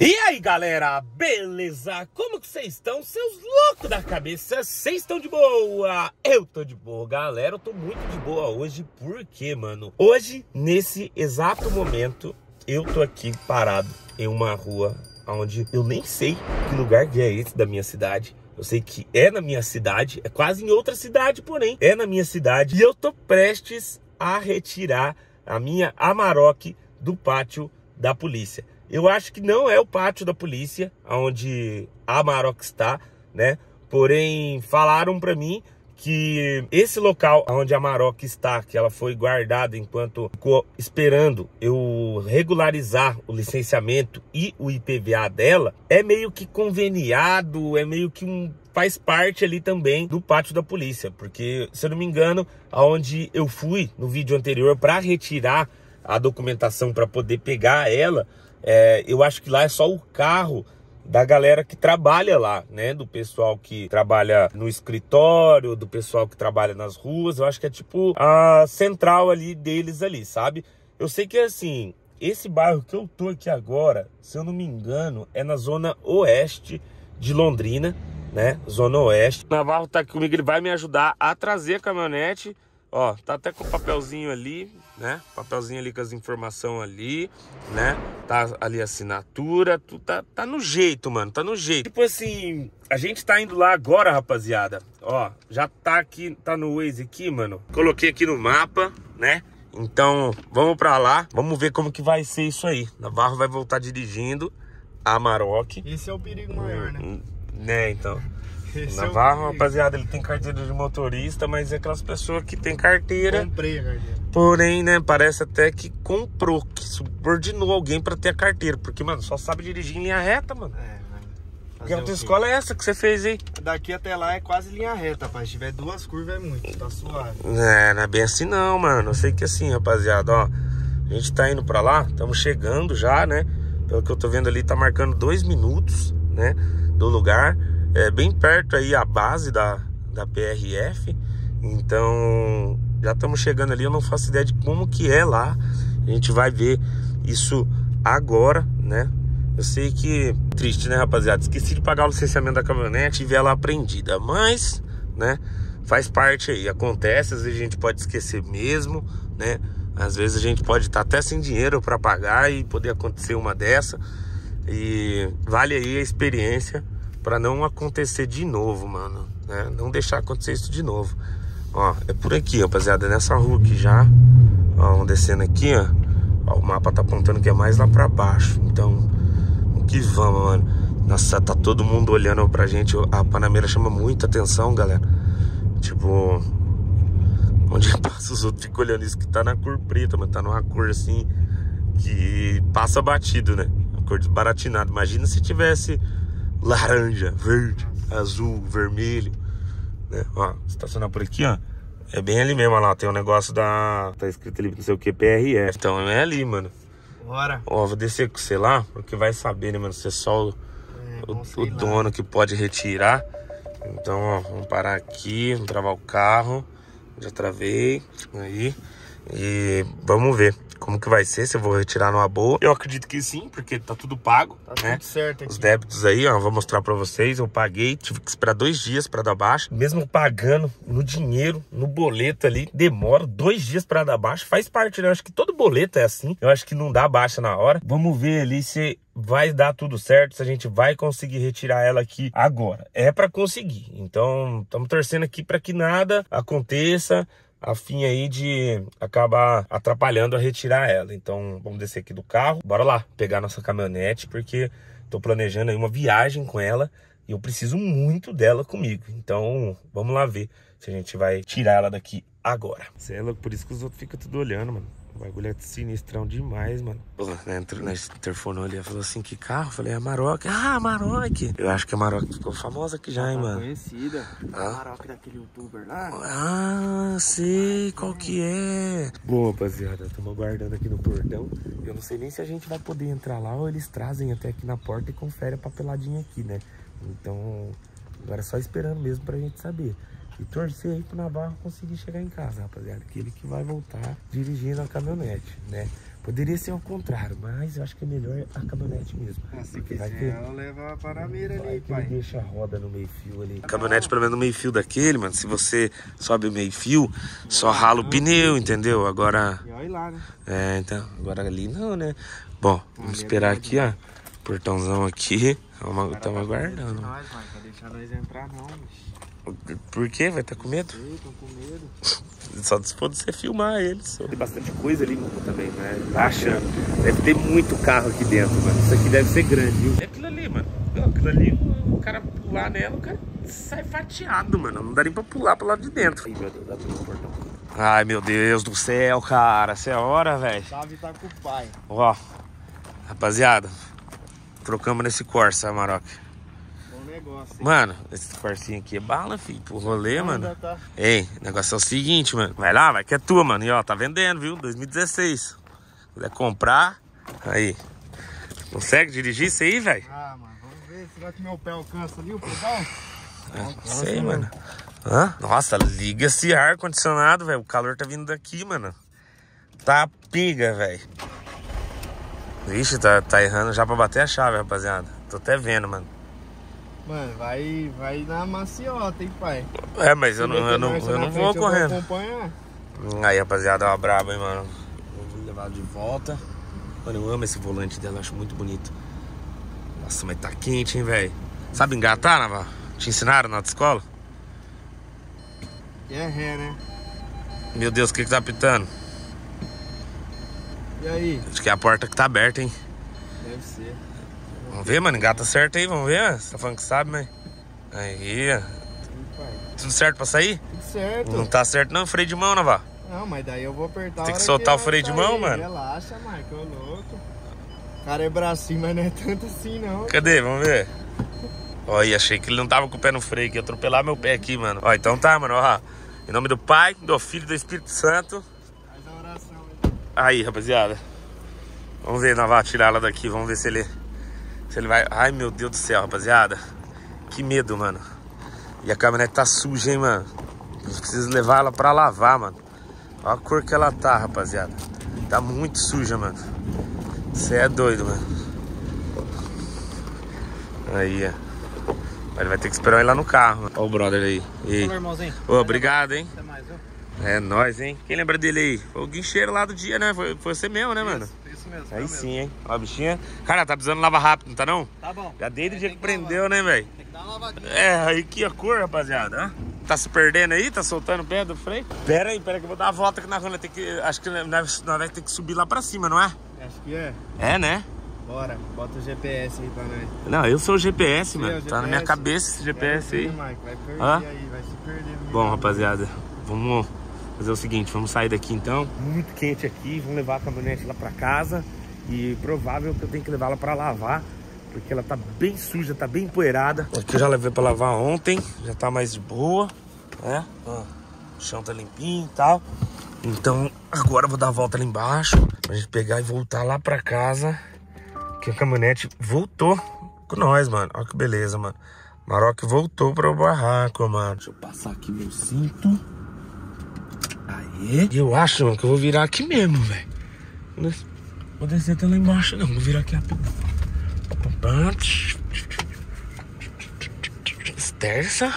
E aí galera, beleza? Como que vocês estão? Seus loucos da cabeça, vocês estão de boa? Eu tô de boa, galera, eu tô muito de boa hoje, por quê, mano? Hoje, nesse exato momento, eu tô aqui parado em uma rua onde eu nem sei que lugar que é esse da minha cidade. Eu sei que é na minha cidade, é quase em outra cidade, porém, é na minha cidade. E eu tô prestes a retirar a minha Amarok do pátio da polícia. Eu acho que não é o pátio da polícia, onde a Amarok está, né? Porém, falaram para mim que esse local onde a Maroc está, que ela foi guardada enquanto ficou esperando eu regularizar o licenciamento e o IPVA dela, é meio que conveniado, é meio que um faz parte ali também do pátio da polícia, porque se eu não me engano, aonde eu fui no vídeo anterior para retirar a documentação para poder pegar ela, é, eu acho que lá é só o carro da galera que trabalha lá, né? Do pessoal que trabalha no escritório, do pessoal que trabalha nas ruas. Eu acho que é tipo a central ali deles ali, sabe? Eu sei que assim, esse bairro que eu tô aqui agora, se eu não me engano, é na zona oeste de Londrina, né? Zona oeste. O Navarro tá aqui comigo, ele vai me ajudar a trazer a caminhonete Ó, tá até com o papelzinho ali, né? Papelzinho ali com as informações ali, né? Tá ali a assinatura, tu tá, tá no jeito, mano, tá no jeito. Tipo assim, a gente tá indo lá agora, rapaziada. Ó, já tá aqui, tá no Waze aqui, mano. Coloquei aqui no mapa, né? Então, vamos pra lá, vamos ver como que vai ser isso aí. Navarro vai voltar dirigindo a Maroc. Esse é o perigo maior, né? Né, então. Esse Navarro, é rapaziada, ele tem carteira de motorista, mas é aquelas pessoas que tem carteira. Comprei a carteira. Porém, né, parece até que comprou, que subordinou alguém para ter a carteira. Porque, mano, só sabe dirigir em linha reta, mano. É, mano. Que autoescola é essa que você fez aí? Daqui até lá é quase linha reta, rapaz. Se tiver duas curvas é muito, tá suave. É, não é bem assim não, mano. Eu sei que assim, rapaziada, ó. A gente tá indo pra lá, estamos chegando já, né? Pelo que eu tô vendo ali, tá marcando dois minutos, né? Do lugar é bem perto aí a base da, da PRF. Então já estamos chegando ali, eu não faço ideia de como que é lá. A gente vai ver isso agora, né? Eu sei que triste, né, rapaziada? Esqueci de pagar o licenciamento da caminhonete e ver ela apreendida, mas, né, faz parte aí. Acontece, às vezes a gente pode esquecer mesmo, né? Às vezes a gente pode estar até sem dinheiro para pagar e poder acontecer uma dessa. E vale aí a experiência para não acontecer de novo, mano. Né? Não deixar acontecer isso de novo. Ó, é por aqui, rapaziada. Nessa rua aqui já. Ó, vamos descendo aqui, ó. ó. O mapa tá apontando que é mais lá pra baixo. Então, o que vamos, mano. Nossa, tá todo mundo olhando pra gente. A Panameira chama muita atenção, galera. Tipo, onde passa os outros ficam olhando isso que tá na cor preta, mas tá numa cor assim que passa batido, né? Uma cor desbaratinada. Imagina se tivesse laranja, verde, azul, vermelho, né? Ó, estacionar por aqui, ó. É bem ali mesmo, ó lá, tem um negócio da... Tá escrito ali, não sei o que, PRS. Então é ali, mano. Bora. Ó, vou descer com você lá, porque vai saber, né, mano, se é só o, é, o, o dono que pode retirar. Então, ó, vamos parar aqui, vamos travar o carro. Já travei, aí. E vamos ver como que vai ser, se eu vou retirar numa boa. Eu acredito que sim, porque tá tudo pago, tá né? tudo certo aqui. Os débitos aí, ó, vou mostrar pra vocês. Eu paguei, tive que esperar dois dias pra dar baixa. Mesmo pagando no dinheiro, no boleto ali, demora dois dias pra dar baixa. Faz parte, né? Eu acho que todo boleto é assim. Eu acho que não dá baixa na hora. Vamos ver ali se vai dar tudo certo, se a gente vai conseguir retirar ela aqui agora. É para conseguir. Então, estamos torcendo aqui para que nada aconteça a fim aí de acabar atrapalhando a retirar ela. Então vamos descer aqui do carro, bora lá pegar nossa caminhonete, porque tô planejando aí uma viagem com ela e eu preciso muito dela comigo. Então vamos lá ver se a gente vai tirar ela daqui agora. Você é louco, por isso que os outros ficam tudo olhando, mano. O bagulho é sinistrão demais, mano. Porra, né, entrou na interfonou ali, falou assim, que carro? Eu falei, é a Maroc. Ah, a Maroc. Eu acho que a Maroc ficou famosa aqui já, hein, tá mano. conhecida. Ah? A Maroc daquele youtuber lá. Ah, sei qual que é. Bom, rapaziada, estamos aguardando aqui no portão. Eu não sei nem se a gente vai poder entrar lá ou eles trazem até aqui na porta e conferem a papeladinha aqui, né? Então, agora é só esperando mesmo pra gente saber. E torcer aí pro Navarro conseguir chegar em casa, rapaziada. Que ele que vai voltar dirigindo a caminhonete, né? Poderia ser ao contrário, mas eu acho que é melhor a caminhonete mesmo. Ah, se vai quiser, ter- leva para a mira Vai ali, que pai. deixa a roda no meio fio ali. Caminhonete, pelo menos no meio fio daquele, mano. Se você sobe o meio fio, só rala o pneu, entendeu? Agora. E olha lá, né? É, então. Agora ali não, né? Bom, vamos é esperar aqui, ó. Portãozão aqui. Estamos Cara, tá aguardando. Nós, vai deixar nós entrar não, bicho. Por quê? Vai estar com medo? Ei, tô com medo. Só se for você filmar eles. Tem bastante coisa ali também, né? Tá achando. Deve ter muito carro aqui dentro, mano. Isso aqui deve ser grande, viu? É aquilo ali, mano. Não, Aquilo ali, o cara pular nela, o cara sai fatiado, mano. Não dá nem pra pular pro lado de dentro. Ai, meu Deus, o portão. Ai, meu Deus do céu, cara. Essa é a hora, velho. Chave tá com o pai. Ó, rapaziada. Trocamos nesse Corsa, Amarok. Bom negócio, hein? Mano, esse Corsinha aqui é bala, filho. Pro rolê, mano. Tá. Ei, o negócio é o seguinte, mano. Vai lá, vai que é tua, mano. E ó, tá vendendo, viu? 2016. Quiser comprar, aí. Consegue dirigir isso aí, velho? Ah, mano, vamos ver. Será que meu pé alcança ali o pedal? Não sei, mano. Hã? Nossa, liga esse ar-condicionado, velho. O calor tá vindo daqui, mano. Tá piga, velho. Vixe, tá, tá errando já pra bater a chave, rapaziada. Tô até vendo, mano. Mano, vai, vai na maciota, hein, pai? É, mas eu não, eu não, eu não vou correndo. acompanhar. Aí, rapaziada, ó, brabo, hein, mano. Vou levar de volta. Mano, eu amo esse volante dela, acho muito bonito. Nossa, mas tá quente, hein, velho. Sabe engatar, Navarro? Te ensinaram na? Que é ré, né? Meu Deus, o que que tá apitando? E aí? Acho que é a porta que tá aberta, hein? Deve ser. Vamos ver, mano, engata certo aí, vamos ver. Você tá falando que sabe, mas... Aí, tudo certo pra sair? Tudo certo. Não tá certo não, freio de mão, Navarro. Não, mas daí eu vou apertar Tem que soltar o ela freio de mão, mano. Relaxa, Marco, ô louco. O cara é bracinho, mas não é tanto assim, não. Cadê? Vamos ver. Olha, achei que ele não tava com o pé no freio, que ia atropelar meu pé aqui, mano. Ó, então tá, mano, ó. Em nome do Pai, do Filho e do Espírito Santo. Aí. Rapaziada. Vamos ver, nós vamos tirar ela daqui, vamos ver se ele. Se ele vai. Ai, meu Deus do céu, rapaziada. Que medo, mano. E a caminhonete tá suja, hein, mano. A gente precisa levar ela pra lavar, mano. Olha a cor que ela tá, rapaziada. Tá muito suja, mano. Você é doido, mano. Aí, ó. Mas ele vai ter que esperar ir lá no carro. Ó o brother aí. E aí. irmãozinho. Ô, obrigado, hein. Até mais, viu? É nóis, hein? Quem lembra dele aí? Foi o guincheiro lá do dia, né? Foi, foi você mesmo, né, mano? Isso, isso mesmo. Aí sim, mesmo. hein? Ó, a bichinha. Cara, tá precisando lavar rápido, não tá não? Tá bom. Já desde o dia que que lavar. prendeu, né, velho? Tem que dar uma lavadinha. É, aí que a cor, rapaziada. Tá se perdendo aí? Tá soltando o pé do freio? Pera aí, pera aí que eu vou dar a volta aqui na rua. né? Tem que, acho que nós, vamos ter que subir lá pra cima, não é? Acho que é. É, né? Bora, bota o GPS aí pra nós. Não, eu sou o GPS, Sim, mano. é o Tá na minha GPS. cabeça esse GPS aí. É, Mike, vai perder Hã? aí, vai se perder. Bom, da rapaziada, vamos fazer o seguinte, vamos sair daqui então. Muito quente aqui, vamos levar a caminhonete lá pra casa e provável que eu tenho que levá-la pra lavar, porque ela tá bem suja, tá bem empoeirada. Aqui eu já levei pra lavar ontem, já tá mais de boa, né? Ó, o chão tá limpinho e tal. Então agora eu vou dar a volta lá embaixo pra gente pegar e voltar lá pra casa, que a caminhonete voltou com nós, mano. Olha que beleza, mano. Maroc voltou para o barraco, mano. Deixa eu passar aqui meu cinto. E eu acho, mano, que eu vou virar aqui mesmo, velho. Vou des- Vou descer até lá embaixo, não. Vou virar aqui rápido. Esterça.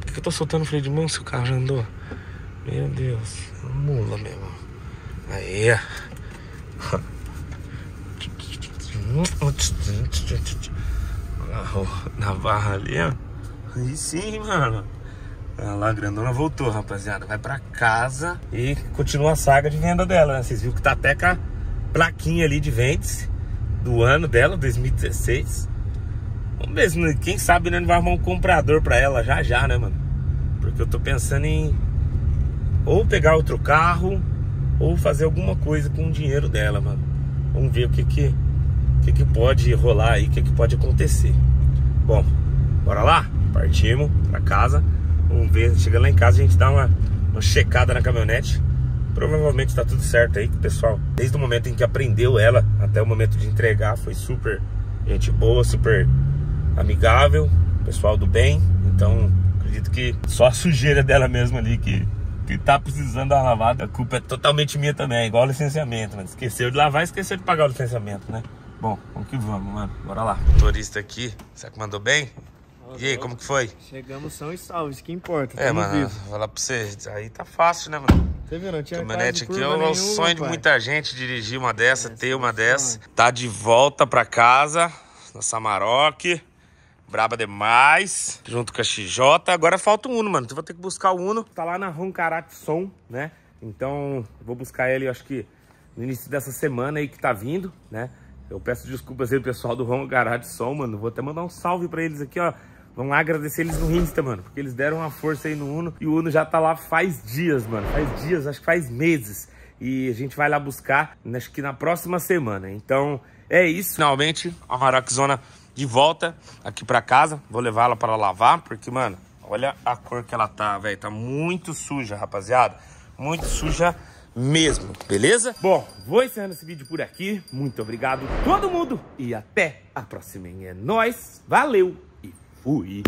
Por que eu tô soltando o freio de mão se o carro já andou? Meu Deus. Mula mesmo. Aí. Lá, na barra ali, ó. Aí sim, mano. Olha lá, a grandona voltou, rapaziada. Vai pra casa e continua a saga de venda dela, né? Vocês viram que tá até com a plaquinha ali de vendas do ano dela, 2016. Vamos ver se, quem sabe, né, não vai arrumar um comprador pra ela já já, né, mano? Porque eu tô pensando em ou pegar outro carro ou fazer alguma coisa com o dinheiro dela, mano. Vamos ver o que que, o que, que pode rolar aí, o que, que pode acontecer. Bom, bora lá? Partimos pra casa. Vamos ver, chega lá em casa a gente dá uma, uma checada na caminhonete. Provavelmente tá tudo certo aí, o pessoal, desde o momento em que aprendeu ela até o momento de entregar, foi super gente boa, super amigável, pessoal do bem. Então, acredito que só a sujeira dela mesmo ali que que tá precisando uma lavada, a culpa é totalmente minha também, igual o licenciamento, mano. Esqueceu de lavar, esqueceu de pagar o licenciamento, né? Bom, vamos que vamos, mano. Bora lá. Motorista aqui, será que mandou bem? E aí, como que foi? Chegamos são e salvos, que importa. É, mano, vivo. vou falar pra você, aí tá fácil, né, mano? Você viu, não tinha Caminhonete aqui é o nenhuma, sonho de pai. muita gente dirigir uma dessa, É, ter uma sim, dessa. sonho. Tá de volta pra casa, na Samarok. Braba demais, junto com a XJ. Agora falta o Uno, mano. Então vou ter que buscar o Uno. Tá lá na Roncarate Som, né? Então vou buscar ele, acho que no início dessa semana aí que tá vindo, né? Eu peço desculpas aí, pessoal do Roncarate Som, mano. Vou até mandar um salve pra eles aqui, ó. Vamos lá agradecer eles no Insta, mano. Porque eles deram uma força aí no Uno. E o Uno já tá lá faz dias, mano. Faz dias, acho que faz meses. E a gente vai lá buscar, acho que na próxima semana. Então, é isso. Finalmente, a Maroc Zona de volta aqui pra casa. Vou levá-la para lavar, porque, mano, olha a cor que ela tá, velho. Tá muito suja, rapaziada. Muito suja mesmo, beleza? Bom, vou encerrando esse vídeo por aqui. Muito obrigado todo mundo e até a próxima. É nóis, valeu Fui.